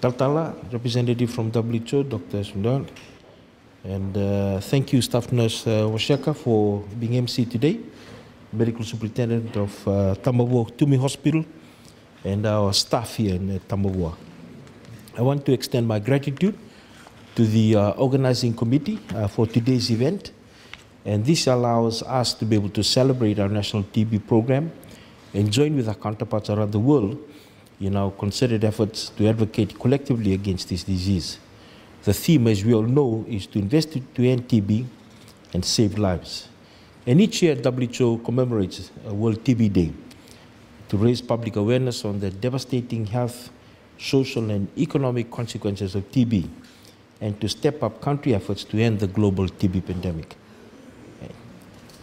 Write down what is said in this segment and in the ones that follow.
Taltala, representative from WHO, Dr. Sundar. And uh, thank you, Staff Nurse uh, Washaka, for being MC today, Medical Superintendent of uh, Twomey Hospital, and our staff here in uh. I want to extend my gratitude to the uh, organizing committee uh, for today's event. And this allows us to be able to celebrate our national TB program and join with our counterparts around the world in our concerted efforts to advocate collectively against this disease. The theme, as we all know, is to invest to end TB and save lives. And each year, WHO commemorates uh, World TB Day to raise public awareness on the devastating health, social, and economic consequences of TB and to step up country efforts to end the global TB pandemic.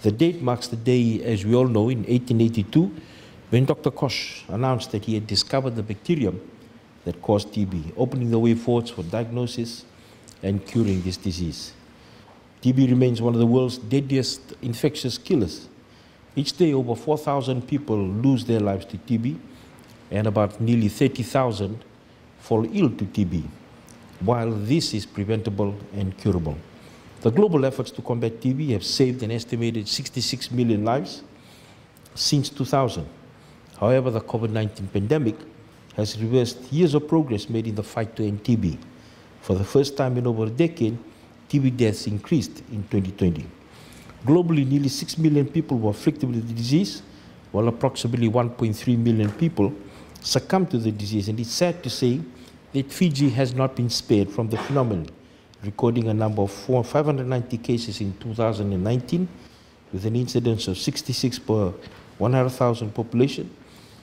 The date marks the day, as we all know, in 1882, when Dr. Koch announced that he had discovered the bacterium that caused TB, opening the way forward for diagnosis and curing this disease. TB remains one of the world's deadliest infectious killers. Each day, over 4,000 people lose their lives to TB, and about nearly 30,000 fall ill to TB, while this is preventable and curable. The global efforts to combat TB have saved an estimated 66 million lives since 2000. However, the COVID 19 pandemic has reversed years of progress made in the fight to end TB. For the first time in over a decade, TB deaths increased in 2020. Globally, nearly 6 million people were afflicted with the disease, while approximately 1.3 million people succumbed to the disease. And it's sad to say that Fiji has not been spared from the phenomenon, recording a number of 590 cases in 2019, with an incidence of 66 per 100,000 population,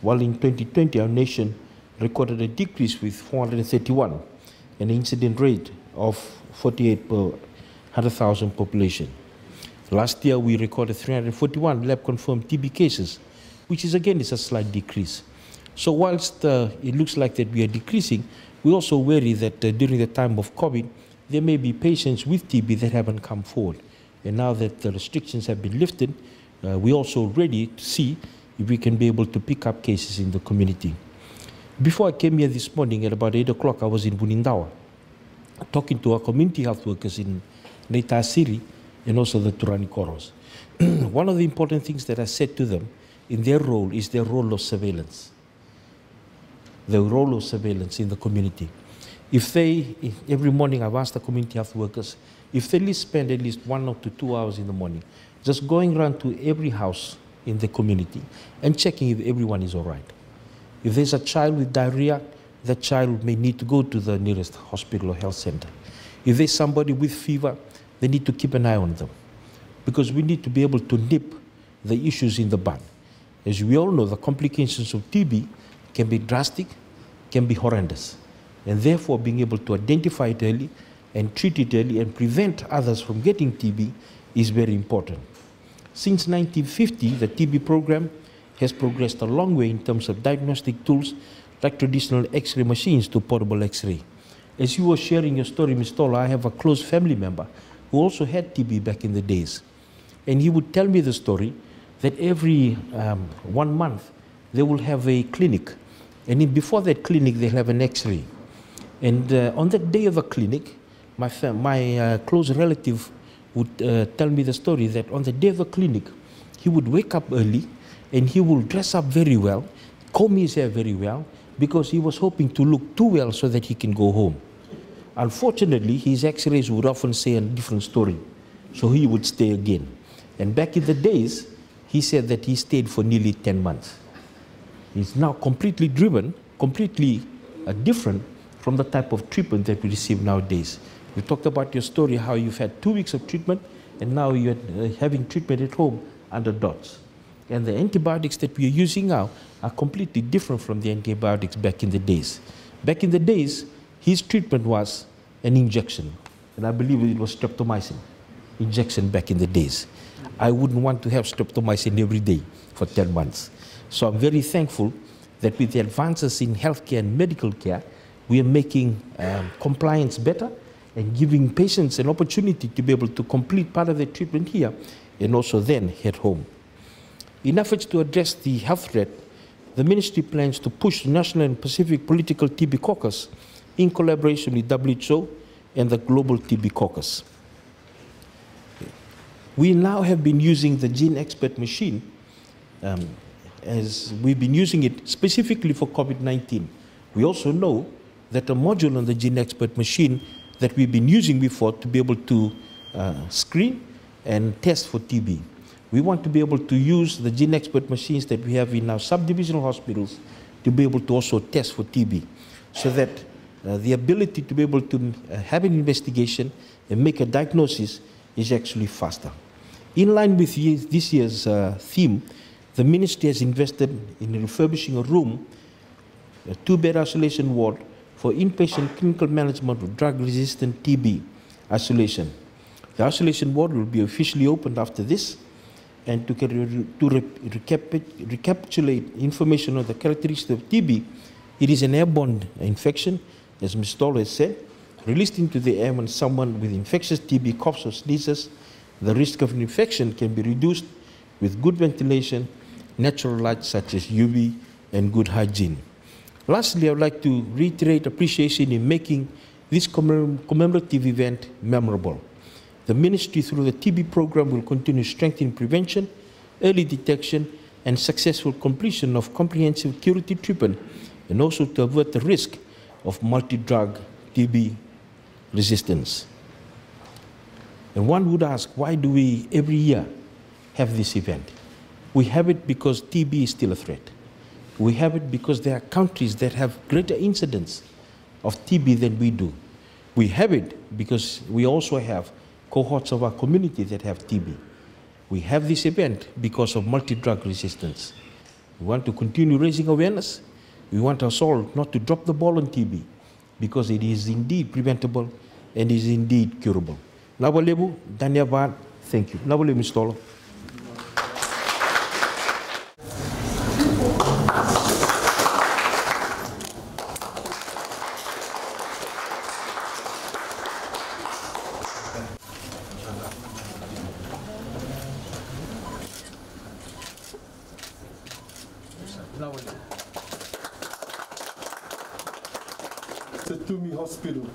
while in 2020 our nation recorded a decrease with 431, an incident rate of 48 per 100,000 population. Last year we recorded 341 lab-confirmed TB cases, which is again is a slight decrease. So whilst uh, it looks like that we are decreasing, we also worry that uh, during the time of COVID, there may be patients with TB that haven't come forward. And now that the restrictions have been lifted, uh, we're also ready to see we can be able to pick up cases in the community. Before I came here this morning at about 8 o'clock, I was in Bunindawa, talking to our community health workers in Siri and also the Turani Koros. One of the important things that I said to them in their role is their role of surveillance. The role of surveillance in the community. If they, if every morning I've asked the community health workers, if they spend at least one or two hours in the morning, just going around to every house in the community and checking if everyone is all right. If there's a child with diarrhea, that child may need to go to the nearest hospital or health center. If there's somebody with fever, they need to keep an eye on them because we need to be able to nip the issues in the bud. As we all know, the complications of TB can be drastic, can be horrendous. And therefore, being able to identify it early and treat it early and prevent others from getting TB is very important. Since 1950, the TB program has progressed a long way in terms of diagnostic tools like traditional X-ray machines to portable X-ray. As you were sharing your story, Ms. Tola, I have a close family member who also had TB back in the days. And he would tell me the story that every um, one month they will have a clinic. And in, before that clinic, they'll have an X-ray. And uh, on that day of the clinic, my, my uh, close relative would uh, tell me the story that on the day of the clinic, he would wake up early and he would dress up very well, comb his hair very well, because he was hoping to look too well so that he can go home. Unfortunately, his x-rays would often say a different story, so he would stay again. And back in the days, he said that he stayed for nearly 10 months. He's now completely driven, completely uh, different from the type of treatment that we receive nowadays. You talked about your story, how you've had two weeks of treatment, and now you're uh, having treatment at home under DOTS. And the antibiotics that we are using now are completely different from the antibiotics back in the days. Back in the days, his treatment was an injection, and I believe it was streptomycin injection back in the days. I wouldn't want to have streptomycin every day for 10 months. So I'm very thankful that with the advances in healthcare and medical care, we are making um, compliance better and giving patients an opportunity to be able to complete part of their treatment here and also then head home. In efforts to address the health threat, the ministry plans to push the National and Pacific Political TB Caucus in collaboration with WHO and the Global TB Caucus. We now have been using the GeneXpert machine um, as we've been using it specifically for COVID-19. We also know that a module on the GeneXpert machine that we've been using before to be able to uh, screen and test for TB. We want to be able to use the GeneXpert machines that we have in our subdivisional hospitals to be able to also test for TB so that uh, the ability to be able to uh, have an investigation and make a diagnosis is actually faster. In line with this year's uh, theme, the ministry has invested in refurbishing a room, a two-bed isolation ward for inpatient clinical management of drug-resistant TB isolation. The isolation ward will be officially opened after this, and to, to recap recapitulate information on the characteristics of TB, it is an airborne infection, as Ms. Stoll has said, released into the air when someone with infectious TB coughs or sneezes the risk of an infection can be reduced with good ventilation, natural light such as UV, and good hygiene. Lastly, I would like to reiterate appreciation in making this commemorative event memorable. The ministry, through the TB program, will continue strengthening prevention, early detection, and successful completion of comprehensive curative treatment, and also to avert the risk of multi-drug TB resistance. And one would ask, why do we every year have this event? We have it because TB is still a threat. We have it because there are countries that have greater incidence of TB than we do. We have it because we also have cohorts of our community that have TB. We have this event because of multi-drug resistance. We want to continue raising awareness. We want us all not to drop the ball on TB because it is indeed preventable and is indeed curable. Nabalebu, Danyavad, thank you. Nabalebu, Mr. to Twomey Hospital.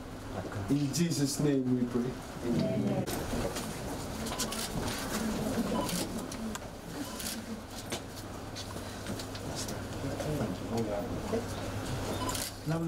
In Jesus' name we pray. Amen. Now